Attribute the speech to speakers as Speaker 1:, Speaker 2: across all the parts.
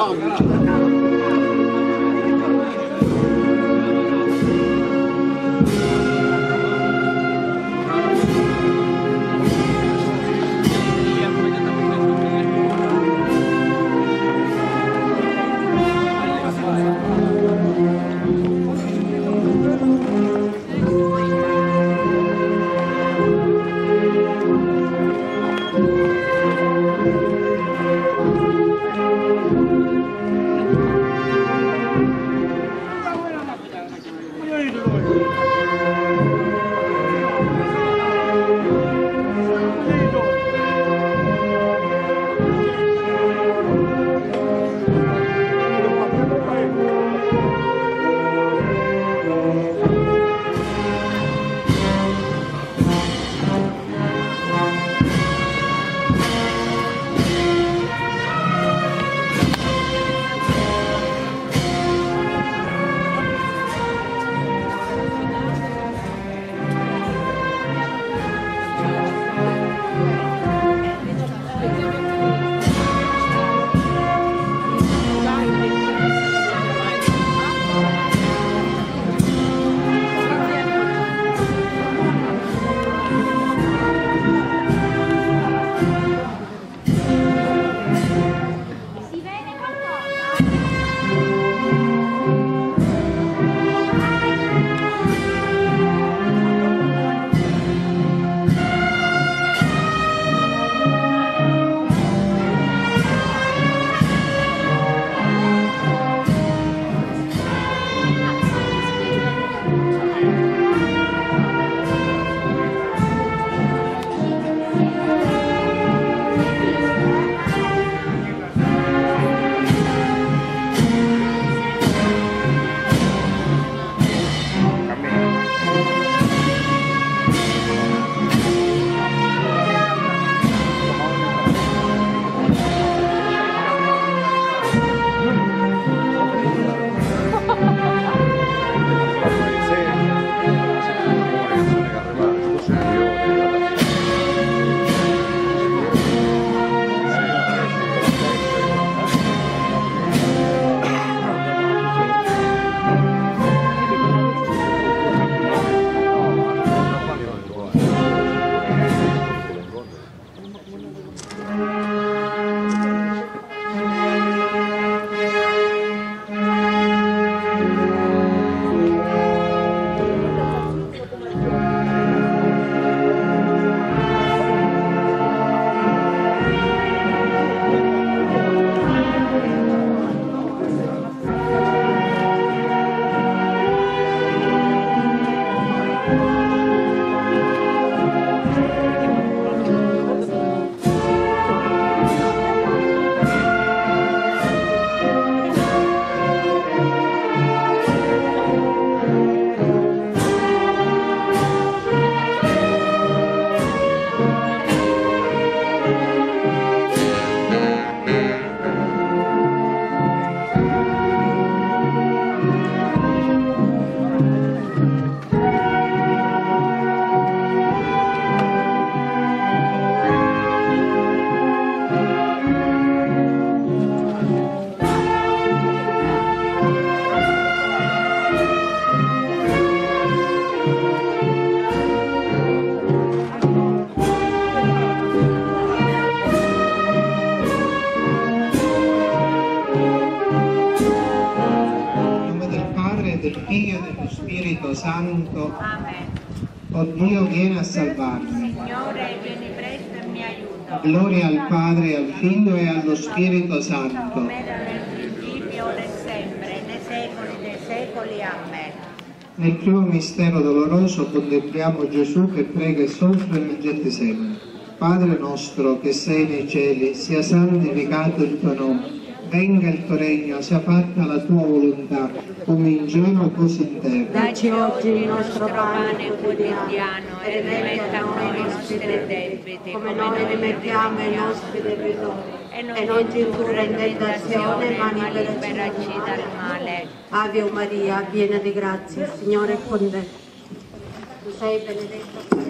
Speaker 1: Spirito Padre, al Figlio e allo Spirito Santo.
Speaker 2: Come era nel principio, ora e sempre, nei secoli dei secoli. Amen.
Speaker 1: Nel primo mistero doloroso contempliamo Gesù che prega e soffre nel Gettisemane. Padre nostro che sei nei cieli, sia santificato il tuo nome. Venga il tuo regno, sia fatta la tua volontà, come in cielo così in terra.
Speaker 2: Dacci oggi il nostro pane quotidiano e rimetta a noi i nostri debiti,
Speaker 3: come noi rimettiamo i nostri debitori
Speaker 2: e non ci indurre in tentazione, ma liberaci dal male.
Speaker 3: Ave Maria, piena di grazia, il Signore è con te. Tu sei benedetta fra le donne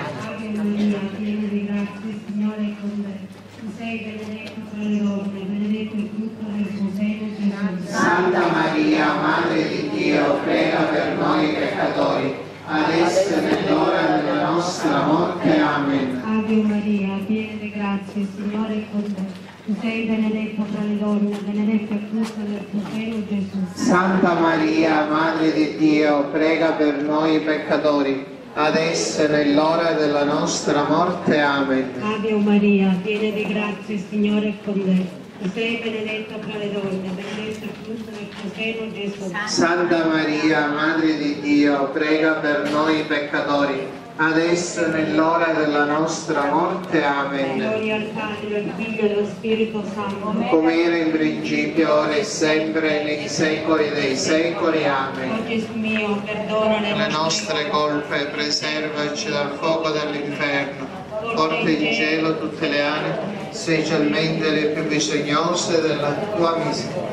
Speaker 3: Benedetta tra le donne, benedetto il frutto del tuo seno Gesù.
Speaker 1: Santa Maria, Madre di Dio, prega per noi peccatori, adesso e nell'ora della nostra morte. Amen.
Speaker 3: Ave Maria, piena di grazia, il Signore è con te. Tu sei benedetta tra le donne, benedetto il frutto del tuo seno Gesù.
Speaker 1: Santa Maria, Madre di Dio, prega per noi peccatori, adesso nell'ora della nostra morte. Amen.
Speaker 3: Gloria al Padre, al Figlio e allo Spirito Santo.
Speaker 1: Come era in principio, ora e sempre, nei secoli dei secoli. Amen.
Speaker 3: Oh Gesù mio, perdona le
Speaker 1: le nostre colpe, preservaci dal fuoco dell'inferno, porta in cielo tutte le anime, specialmente le più bisognose della tua misericordia.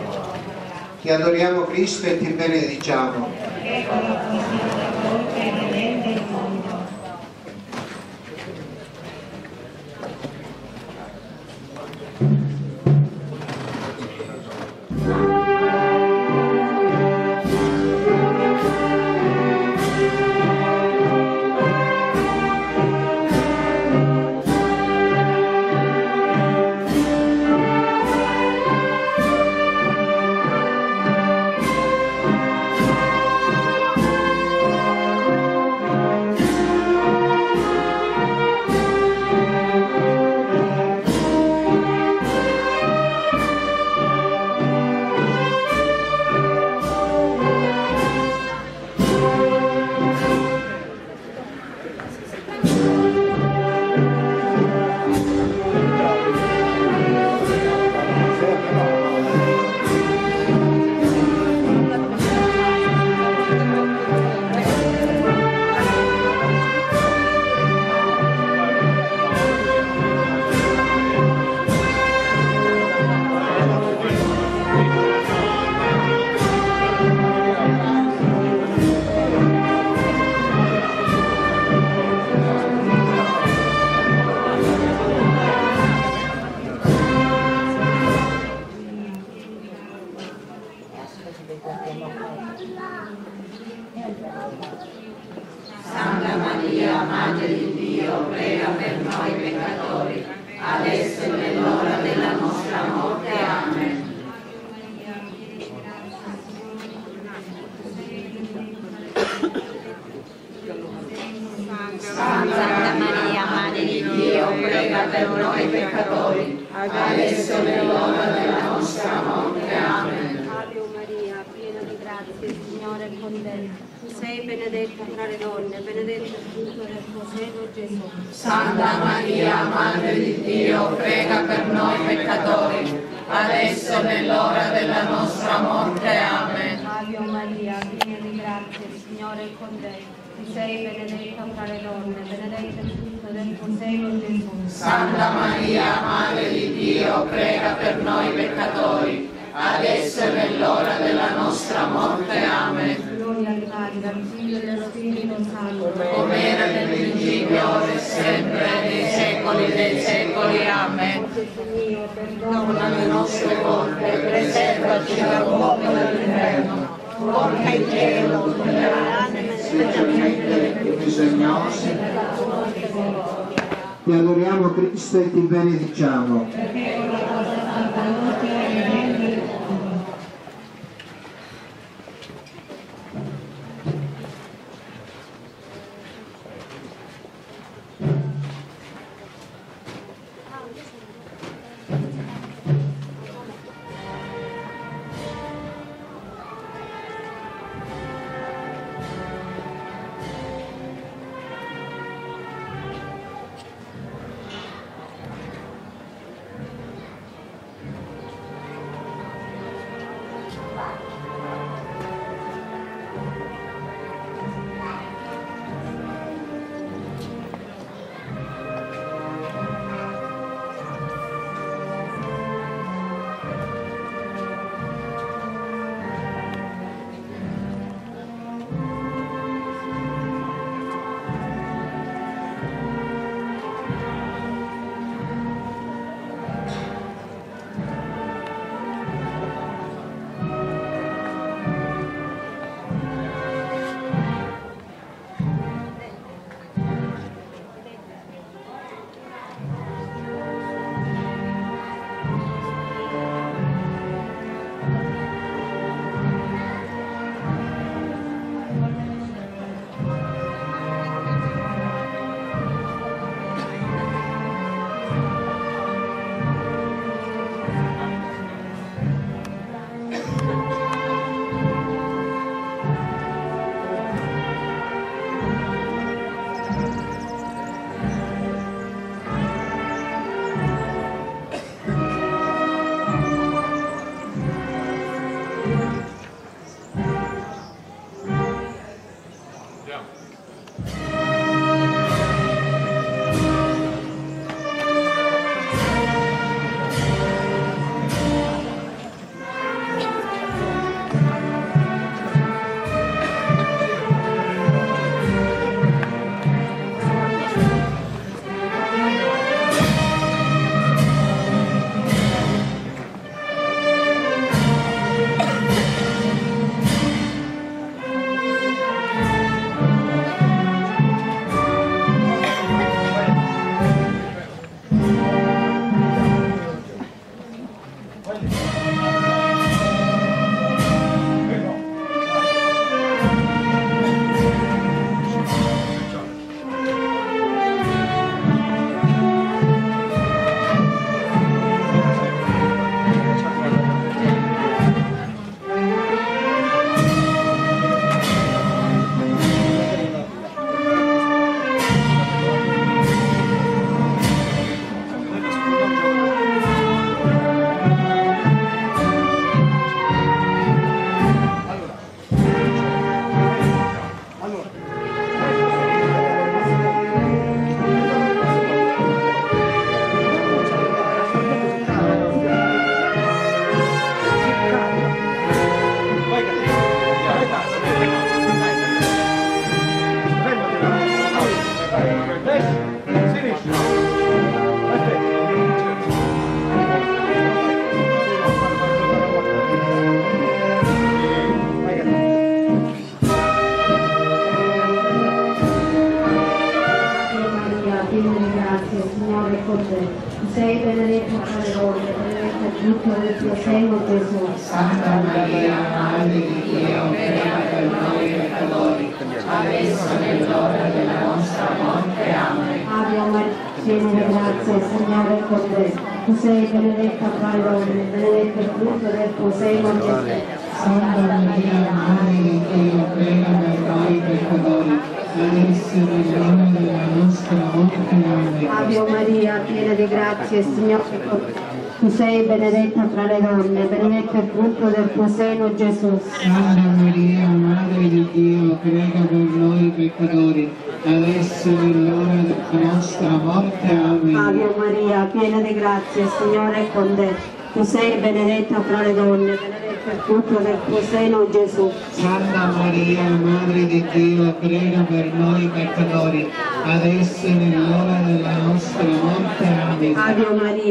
Speaker 1: Ti adoriamo Cristo e ti benediciamo.
Speaker 4: Madre di Dio, prega per noi peccatori, adesso e nell'ora della nostra morte. Amen.
Speaker 2: Santa Maria, Madre di
Speaker 4: Dio, prega per noi peccatori, adesso e nell'ora della nostra morte. Amen.
Speaker 3: Ave Maria, piena di grazia, il Signore è con te. Tu sei benedetta tra le donne, benedetto il frutto del tuo seno Gesù.
Speaker 4: Santa Maria, Madre di Dio, prega per noi peccatori, adesso e nell'ora della nostra morte. Amen.
Speaker 3: Ave Maria, piena di grazia, il Signore è con te. Tu sei benedetta tra le donne, benedetto il frutto del tuo seno Gesù.
Speaker 4: Santa Maria, Madre di Dio, prega per noi peccatori, adesso e nell'ora della nostra morte. Amen.
Speaker 3: Figlio e allo Spirito Santo.
Speaker 4: Come era nel principio, ora e sempre, nei secoli dei secoli. Amen.
Speaker 3: Perdona
Speaker 4: Perdona le nostre colpe, preservaci dal fuoco dell'inferno, porta in cielo tutte le anime, specialmente le più
Speaker 1: bisognose. Ti adoriamo Cristo e ti benediciamo.
Speaker 3: perché con la tua santa croce piena di grazia, Signore è con te. Tu sei benedetta tra le donne, benedetto il frutto del tuo seno, Gesù.
Speaker 1: Santa Maria, Madre di Dio, prega per noi peccatori, adesso è l'ora della nostra morte.
Speaker 3: Ave Maria, piena di grazia, il Signore è con te. Tu sei benedetta tra le donne, benedetto il frutto del tuo seno, Gesù.
Speaker 1: Santa Maria, Madre di Dio, prega per noi peccatori, adesso è l'ora della nostra morte. Amen.
Speaker 3: Ave Maria, piena di grazia, il Signore è con te. Tu sei benedetta fra le donne, benedetto il frutto del tuo seno, Gesù.
Speaker 1: Santa Maria, Madre di Dio, prega per noi peccatori, adesso è l'ora della nostra morte. Amen.
Speaker 3: Ave Maria,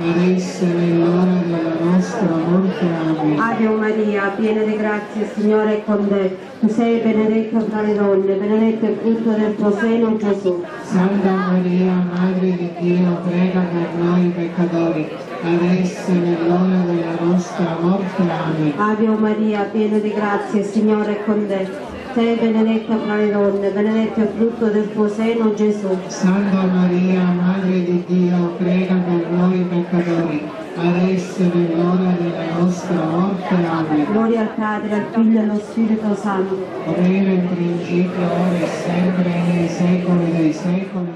Speaker 1: adesso è l'ora della nostra morte. Amen.
Speaker 3: Ave Maria, piena di grazia, il Signore è con te. Tu sei benedetta fra le donne, benedetto il frutto del tuo seno, Gesù.
Speaker 1: Santa Maria, Madre di Dio, prega per noi peccatori, adesso è l'ora della nostra morte. Amen.
Speaker 3: Ave Maria, piena di grazia, il Signore è con te. Sei benedetta fra le donne, benedetto il frutto del tuo seno, Gesù.
Speaker 1: Santa Maria, Madre di Dio, prega per noi peccatori, adesso è l'ora della nostra morte. Amen.
Speaker 3: Gloria al Padre, al Figlio e allo Spirito Santo.
Speaker 1: Come era in principio, ora e sempre, nei secoli dei secoli.